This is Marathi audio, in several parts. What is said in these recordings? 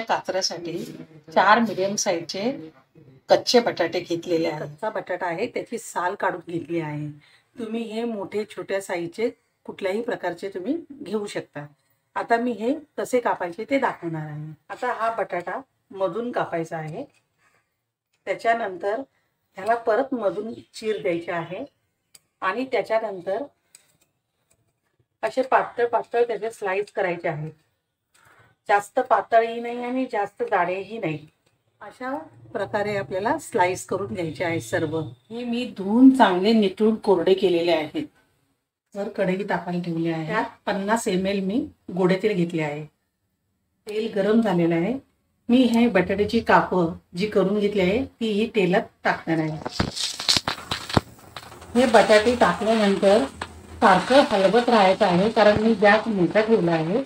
काचऱ्यासाठी चार मिडियम साईजचे कच्चे बटाटे घेतलेले आहेत. कच्चा बटाटा आहे त्याची साल काढून घेतली आहे. तुम्ही हे मोठे छोट्या साईजचे कुठल्याही प्रकारचे तुम्ही घेऊ शकता. आता मी हे कसे कापायचे ते दाखवणार आहे. आता हा बटाटा मधून कापायचा आहे. त्याच्यानंतर ह्याला परत मधून चीर द्यायचे आहे. आणि त्याच्यानंतर असे पातळ पातळ त्याचे स्लाइस करायचे आहेत. जास्त पातळही नाही आणि जास्त जाडेही नाही. अशा प्रकारे आपल्याला स्लाइस करून घ्यायचे आहे सर्व. हे मी धुवून चांगले निटून कोरडे केलेले आहेत. वर कढई तापायला ठेवली आहे. त्यात पन्नास एम एल मी गोडे तेल घेतले आहे. तेल गरम झालेलं आहे. मी हे बटाट्याची कापं जी करून घेतली आहे ती ही तेलात टाकणार आहे. हे बटाटे टाकल्यानंतर सारखं हलवत राहायचं आहे कारण मी गॅस मोठा ठेवला आहे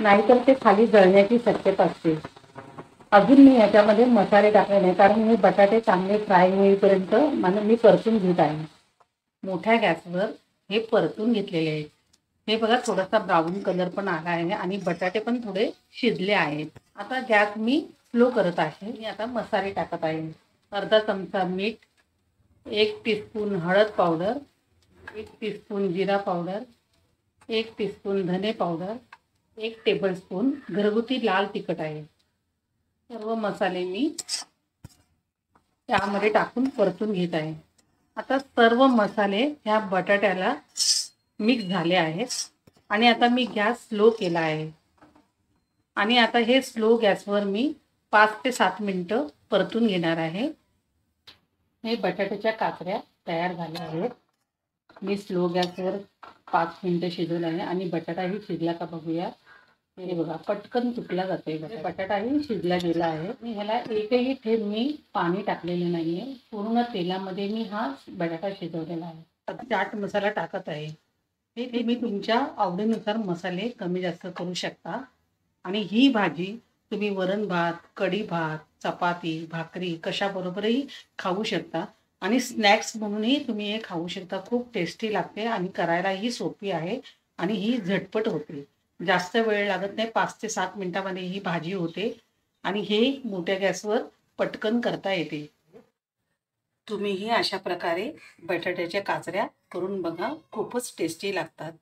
नाहीतर ते खाली जळण्याची शक्यता असते. अजून मी याच्यामध्ये मसाले टाकले नाही कारण हे बटाटे चांगले फ्राय होईपर्यंत मला मी परतून घेत आहे. मोठ्या गॅसवर हे परतून घेतलेले आहेत. हे बघा थोडासा ब्राऊन कलर पण आला आहे आणि बटाटे पण थोडे शिजले आहेत. आता गॅस मी स्लो करत आहे. मी आता मसाले टाकत आहे. अर्धा चमचा मीठ एक टीस्पून हळद पावडर एक टीस्पून जिरा पावडर एक टीस्पून धने पावडर एक टेबलस्पून घरगुती लाल तिखट आहे. सर्व मसाले मी त्यामध्ये टाकून परतून घेत आहे. आता सर्व मसाले ह्या बटाट्याला मिक्स झाले आहेत. आणि आता मी गॅस स्लो केला आहे. आणि आता हे स्लो गॅसवर मी पाच ते सात मिनटं परतून घेणार आहे. हे बटाट्याच्या काकऱ्या तयार झाल्या आहेत. मी स्लो गॅसवर पाच मिनटं शिजवलं आहे आणि बटाटाही शिजला का बघूया. हे बघा पटकन तुटला जाते बटाटाही शिजला गेला आहे. मी ह्याला एकही थेंब मी पाणी टाकलेलं नाही आहे पूर्ण तेलामध्ये मी हा बटाटा शिजवलेला आहे. चाट मसाला टाकत आहे. हे तुम्ही तुमच्या आवडीनुसार मसाले कमी जास्त करू शकता. आणि ही भाजी तुम्ही वरण भात कढी भात चपाती भाकरी कशाबरोबरही खाऊ शकता. आणि स्नॅक्स म्हणूनही तुम्ही हे खाऊ शकता. खूप टेस्टी लागते आणि करायलाही सोपी आहे आणि ही झटपट होते. जास्त वेळ लागत नाही पाच ते सात मिनिटामध्ये ही भाजी होते आणि हे मोठ्या गॅसवर पटकन करता येते. तुम्हीही अशा प्रकारे बटाट्याच्या काचऱ्या करून बघा खूपच टेस्टी लागतात.